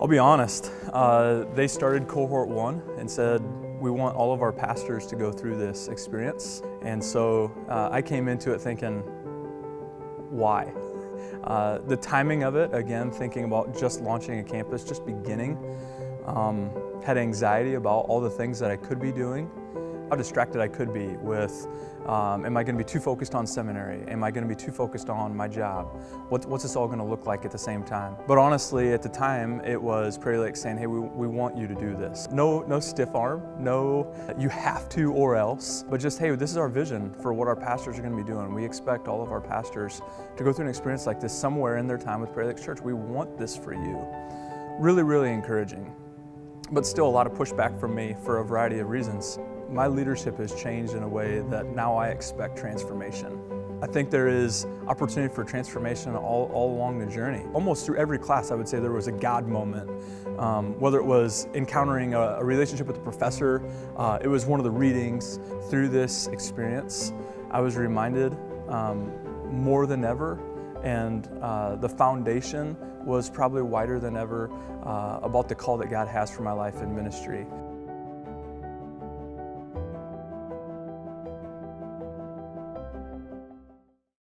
I'll be honest, uh, they started cohort one and said, we want all of our pastors to go through this experience. And so uh, I came into it thinking, why? Uh, the timing of it, again, thinking about just launching a campus, just beginning, um, had anxiety about all the things that I could be doing how distracted I could be with, um, am I going to be too focused on seminary? Am I going to be too focused on my job? What, what's this all going to look like at the same time? But honestly, at the time, it was Prairie Lake saying, hey, we, we want you to do this. No, no stiff arm, no you have to or else, but just, hey, this is our vision for what our pastors are going to be doing. We expect all of our pastors to go through an experience like this somewhere in their time with Prairie Lake Church. We want this for you. Really, really encouraging but still a lot of pushback from me for a variety of reasons. My leadership has changed in a way that now I expect transformation. I think there is opportunity for transformation all, all along the journey. Almost through every class, I would say there was a God moment. Um, whether it was encountering a, a relationship with a professor, uh, it was one of the readings. Through this experience, I was reminded um, more than ever and uh, the foundation was probably wider than ever uh, about the call that God has for my life in ministry.